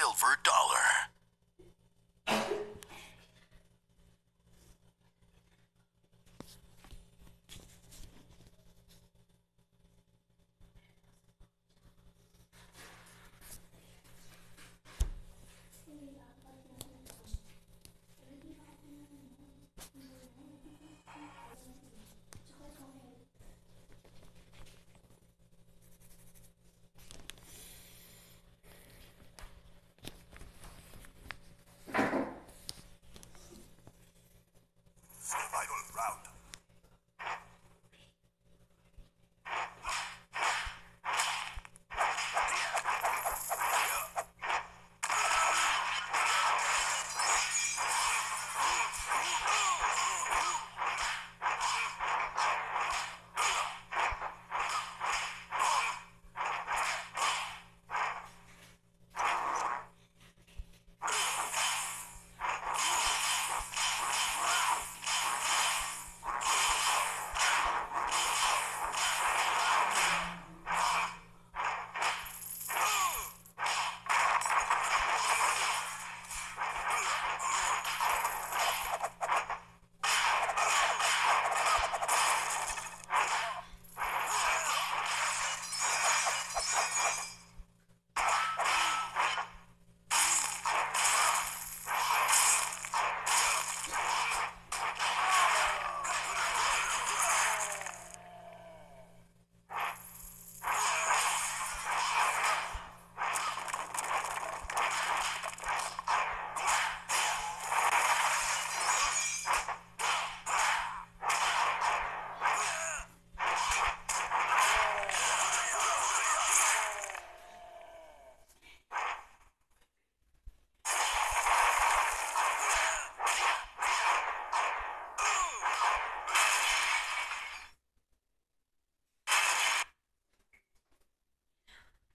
Silver dollar.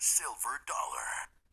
Silver dollar.